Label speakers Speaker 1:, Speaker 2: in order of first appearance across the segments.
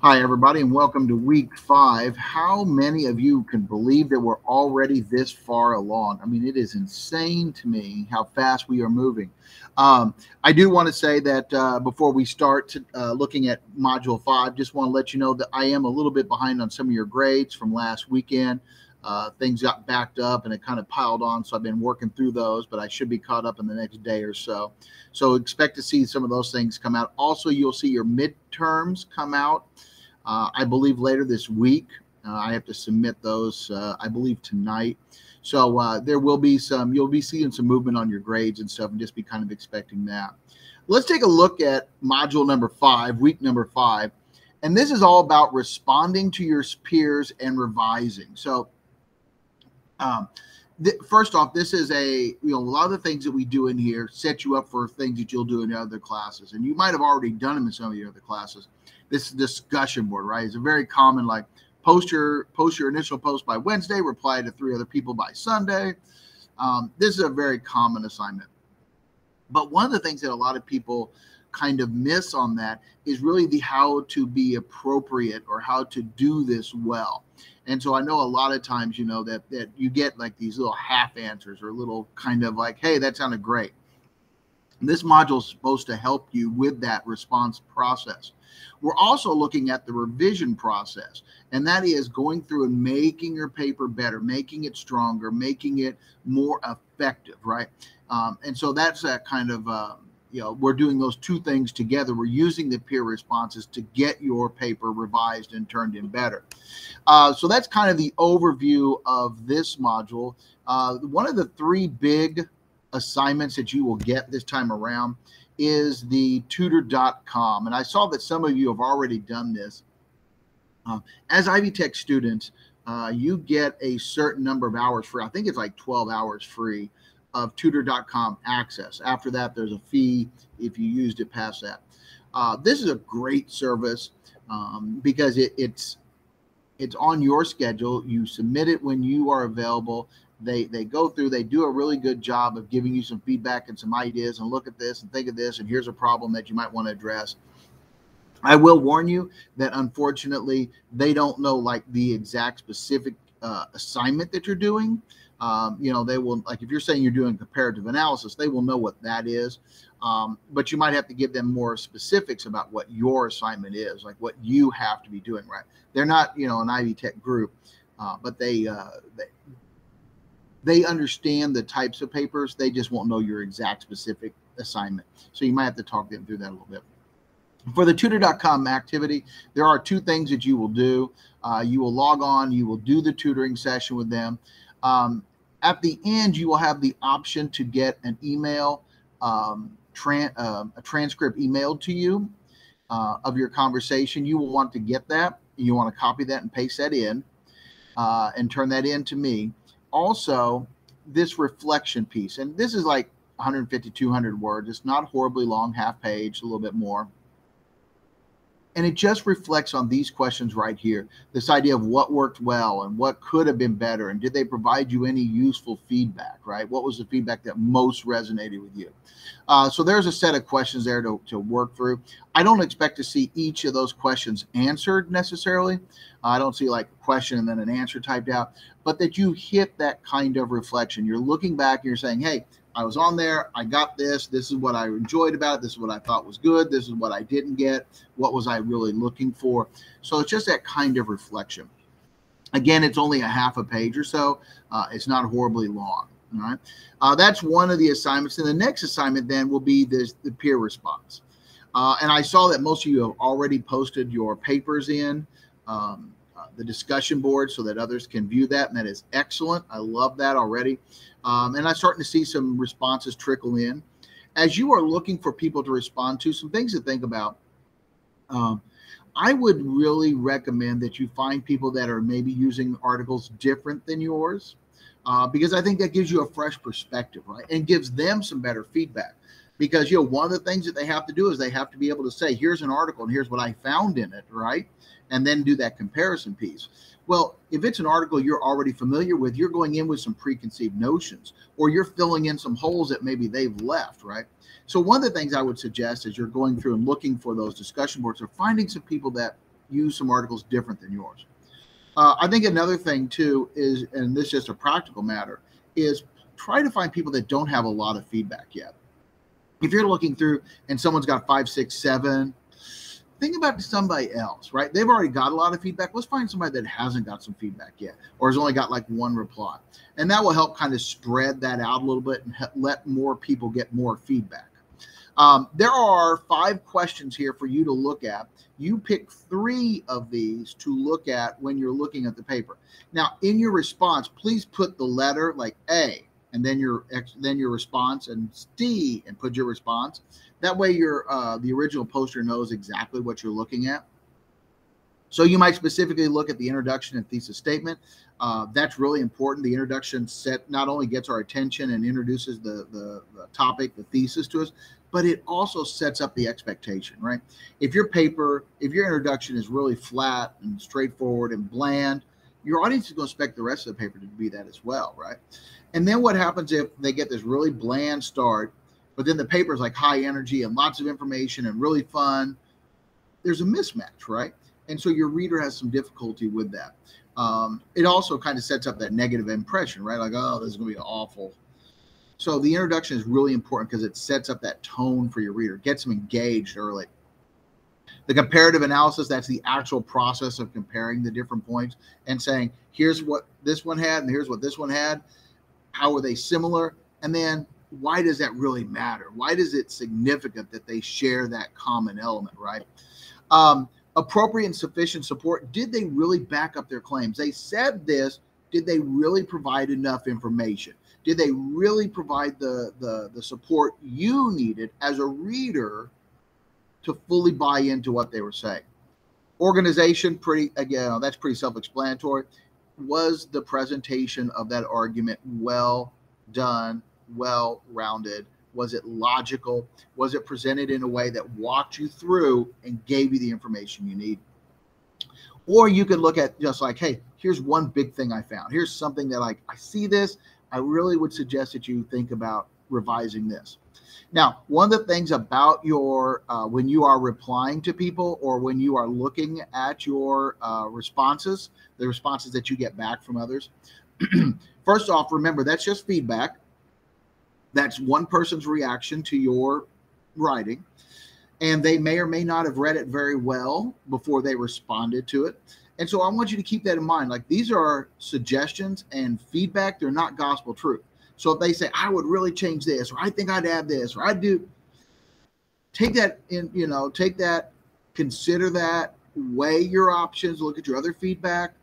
Speaker 1: Hi, everybody, and welcome to week five. How many of you can believe that we're already this far along? I mean, it is insane to me how fast we are moving. Um, I do want to say that uh, before we start to, uh, looking at module five, just want to let you know that I am a little bit behind on some of your grades from last weekend. Uh, things got backed up and it kind of piled on. So I've been working through those, but I should be caught up in the next day or so. So expect to see some of those things come out. Also, you'll see your midterms come out, uh, I believe, later this week. Uh, I have to submit those, uh, I believe, tonight. So uh, there will be some, you'll be seeing some movement on your grades and stuff, and just be kind of expecting that. Let's take a look at module number five, week number five. And this is all about responding to your peers and revising. So um, first off, this is a you know a lot of the things that we do in here set you up for things that you'll do in other classes, and you might have already done them in some of your other classes. This discussion board, right? It's a very common like post your post your initial post by Wednesday, reply to three other people by Sunday. Um, this is a very common assignment. But one of the things that a lot of people kind of miss on that is really the how to be appropriate or how to do this well. And so I know a lot of times, you know, that that you get like these little half answers or a little kind of like, hey, that sounded great. This module is supposed to help you with that response process. We're also looking at the revision process, and that is going through and making your paper better, making it stronger, making it more effective, right? Um, and so that's that kind of uh, you know we're doing those two things together. We're using the peer responses to get your paper revised and turned in better. Uh, so that's kind of the overview of this module. Uh, one of the three big assignments that you will get this time around is the tutor.com and i saw that some of you have already done this. Uh, as ivy tech students uh, you get a certain number of hours free. I think it's like 12 hours free of tutor.com access. After that, there's a fee if you used it past that. Uh, this is a great service um, because it, it's it's on your schedule. You submit it when you are available. They they go through. They do a really good job of giving you some feedback and some ideas. And look at this and think of this. And here's a problem that you might want to address. I will warn you that unfortunately they don't know like the exact specific uh, assignment that you're doing um, you know they will like if you're saying you're doing comparative analysis they will know what that is. Um, but you might have to give them more specifics about what your assignment is like what you have to be doing right? They're not you know an ivy tech group uh, but they, uh, they they understand the types of papers. They just won't know your exact specific assignment. So you might have to talk them through that a little bit. For the tutor.com activity there are two things that you will do. Uh, you will log on you will do the tutoring session with them. Um, at the end, you will have the option to get an email, um, uh, a transcript emailed to you uh, of your conversation. You will want to get that. You want to copy that and paste that in uh, and turn that in to me. Also, this reflection piece, and this is like 150, 200 words. It's not horribly long, half page, a little bit more. And it just reflects on these questions right here this idea of what worked well and what could have been better. And did they provide you any useful feedback, right? What was the feedback that most resonated with you? Uh, so there's a set of questions there to, to work through. I don't expect to see each of those questions answered necessarily. I don't see like a question and then an answer typed out, but that you hit that kind of reflection. You're looking back and you're saying, hey, I was on there. I got this. This is what I enjoyed about it. This is what I thought was good. This is what I didn't get. What was I really looking for? So it's just that kind of reflection. Again, it's only a half a page or so. Uh, it's not horribly long. All right. Uh, that's one of the assignments. And the next assignment then will be this, the peer response. Uh, and I saw that most of you have already posted your papers in um, the discussion board so that others can view that. And that is excellent. I love that already. Um, and I'm starting to see some responses trickle in. As you are looking for people to respond to, some things to think about. Um, I would really recommend that you find people that are maybe using articles different than yours, uh, because I think that gives you a fresh perspective, right? And gives them some better feedback. Because you know, one of the things that they have to do is they have to be able to say, "Here's an article, and here's what I found in it," right? And then do that comparison piece. Well, if it's an article you're already familiar with, you're going in with some preconceived notions, or you're filling in some holes that maybe they've left, right? So, one of the things I would suggest as you're going through and looking for those discussion boards or finding some people that use some articles different than yours. Uh, I think another thing too is, and this is just a practical matter, is try to find people that don't have a lot of feedback yet. If you're looking through and someone's got five, six, seven, think about somebody else, right? They've already got a lot of feedback. Let's find somebody that hasn't got some feedback yet or has only got like one reply. And that will help kind of spread that out a little bit and let more people get more feedback. Um, there are five questions here for you to look at. You pick three of these to look at when you're looking at the paper. Now, in your response, please put the letter like A and then your then your response and D and put your response. That way, your uh, the original poster knows exactly what you're looking at. So you might specifically look at the introduction and thesis statement. Uh, that's really important. The introduction set not only gets our attention and introduces the, the, the topic, the thesis to us, but it also sets up the expectation, right? If your paper, if your introduction is really flat and straightforward and bland, your audience is going to expect the rest of the paper to be that as well, right? And then what happens if they get this really bland start, but then the paper is like high energy and lots of information and really fun? There's a mismatch, right? And so your reader has some difficulty with that. Um, it also kind of sets up that negative impression, right? Like, oh, this is going to be awful. So the introduction is really important because it sets up that tone for your reader, gets them engaged early. The comparative analysis, that's the actual process of comparing the different points and saying, here's what this one had and here's what this one had. How are they similar? And then why does that really matter? Why is it significant that they share that common element, right? Um, appropriate and sufficient support. Did they really back up their claims? They said this. Did they really provide enough information? Did they really provide the, the, the support you needed as a reader to fully buy into what they were saying? Organization, pretty again, that's pretty self-explanatory was the presentation of that argument well done, well rounded? Was it logical? Was it presented in a way that walked you through and gave you the information you need? Or you could look at just like, hey, here's one big thing I found. Here's something that like I see this. I really would suggest that you think about revising this. Now, one of the things about your uh, when you are replying to people or when you are looking at your uh, responses, the responses that you get back from others, first off, remember that's just feedback. That's one person's reaction to your writing, and they may or may not have read it very well before they responded to it. And so I want you to keep that in mind. Like these are suggestions and feedback; they're not gospel truth. So if they say, I would really change this, or I think I'd add this, or I do, take that in, you know, take that, consider that, weigh your options, look at your other feedback.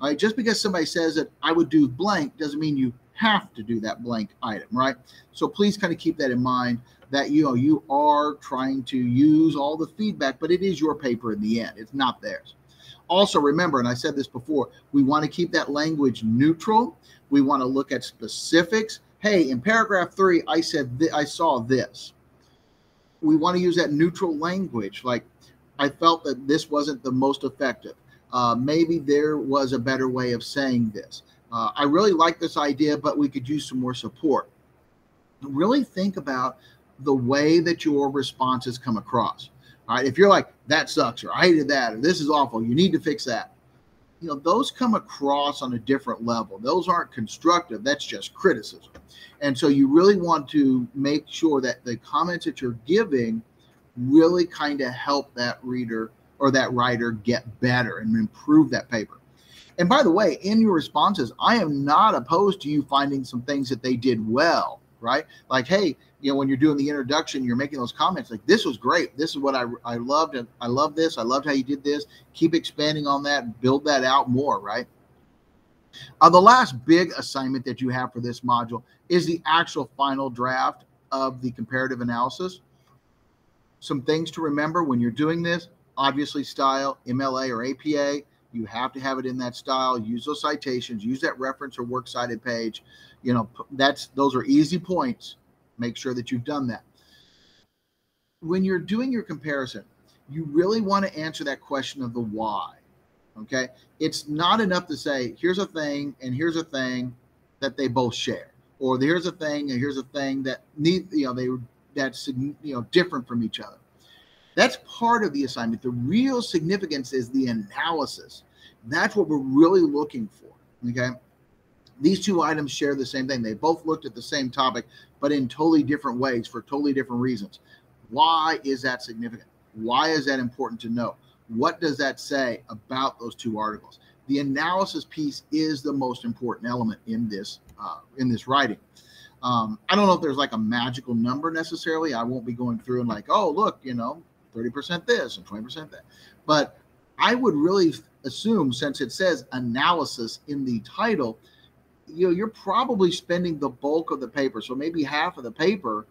Speaker 1: All right, just because somebody says that I would do blank doesn't mean you have to do that blank item, right? So please kind of keep that in mind that you know you are trying to use all the feedback, but it is your paper in the end. It's not theirs. Also, remember, and I said this before, we want to keep that language neutral. We want to look at specifics hey, in paragraph three, I said I saw this. We want to use that neutral language. Like, I felt that this wasn't the most effective. Uh, maybe there was a better way of saying this. Uh, I really like this idea, but we could use some more support. Really think about the way that your responses come across. All right. If you're like, that sucks, or I hated that, or this is awful, you need to fix that. You know those come across on a different level. Those aren't constructive. That's just criticism. And so you really want to make sure that the comments that you're giving really kind of help that reader or that writer get better and improve that paper. And by the way in your responses i am not opposed to you finding some things that they did well right? Like hey you know when you're doing the introduction you're making those comments like this was great. This is what i i loved i love this. I loved how you did this. Keep expanding on that. Build that out more right? Uh, the last big assignment that you have for this module is the actual final draft of the comparative analysis. Some things to remember when you're doing this obviously style mla or apa you have to have it in that style use those citations use that reference or works cited page you know that's those are easy points Make sure that you've done that. When you're doing your comparison, you really want to answer that question of the why. Okay. It's not enough to say, here's a thing and here's a thing that they both share, or here's a thing and here's a thing that need, you know, they that's, you know, different from each other. That's part of the assignment. The real significance is the analysis. That's what we're really looking for. Okay. These two items share the same thing. They both looked at the same topic, but in totally different ways for totally different reasons. Why is that significant? Why is that important to know? What does that say about those two articles? The analysis piece is the most important element in this uh, in this writing. Um, I don't know if there's like a magical number necessarily. I won't be going through and like, oh, look, you know, 30% this and 20% that. But I would really assume, since it says analysis in the title, you know, you're probably spending the bulk of the paper. So maybe half of the paper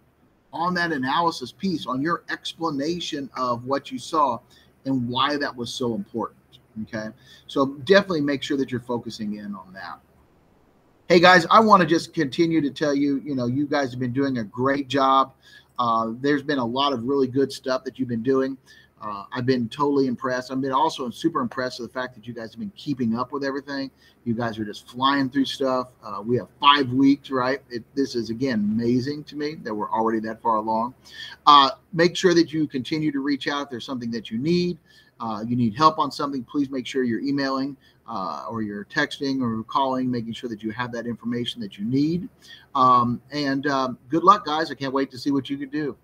Speaker 1: on that analysis piece, on your explanation of what you saw and why that was so important. Okay. So definitely make sure that you're focusing in on that. Hey guys, I want to just continue to tell you, you know, you guys have been doing a great job. Uh, there's been a lot of really good stuff that you've been doing. Uh, I've been totally impressed. I've been also super impressed with the fact that you guys have been keeping up with everything. You guys are just flying through stuff. Uh, we have five weeks, right? It, this is again amazing to me that we're already that far along. Uh, make sure that you continue to reach out if there's something that you need. Uh, you need help on something, please make sure you're emailing uh, or you're texting or calling, making sure that you have that information that you need. Um, and um, good luck, guys. I can't wait to see what you can do.